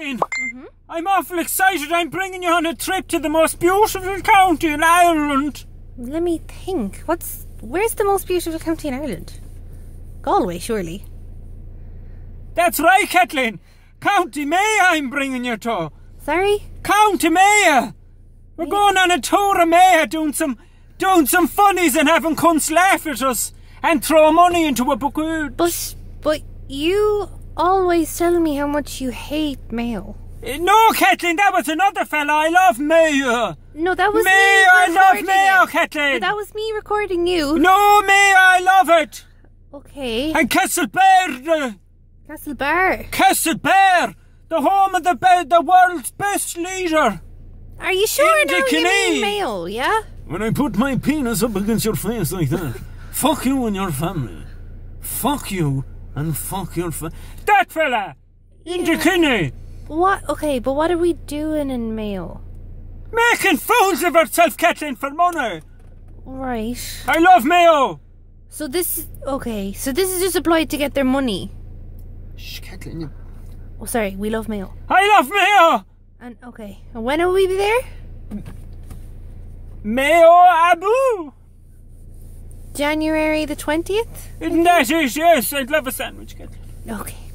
Mm-hmm. I'm awful excited. I'm bringing you on a trip to the most beautiful county in Ireland. Let me think. What's where's the most beautiful county in Ireland? Galway, surely. That's right, Kathleen. County Mayo I'm bringing you to. Sorry? County Mayo. We're going on a tour of Mayo doing some doing some funnies and having cunts laugh at us and throw money into a bucket. But but you always tell me how much you hate Mayo. No, Kathleen, that was another fella. I love Mayo. No, that was Mayo, me. I love Mayo, it. Kathleen. But that was me recording you. No, Mayo, I love it. Okay. And Castle Bar. Castlebar, the home of the be- the world's best leader. Are you sure now you mean Mayo, yeah? When I put my penis up against your face like that, fuck you and your family. Fuck you and fuck your fa- That fella! Enda Kenny! What? Okay, but what are we doing in Mayo? Making fools of ourselves, Kathleen, for money! Right. I love Mayo! So this okay. So this is just applied to get their money. Shh, Kathleen. you- Oh, sorry. We love Mayo. I love Mayo! And okay. And when will we be there? Mayo Abu! January the twentieth. Isn't that? Yes, I'd love a sandwich, Kathleen. Okay.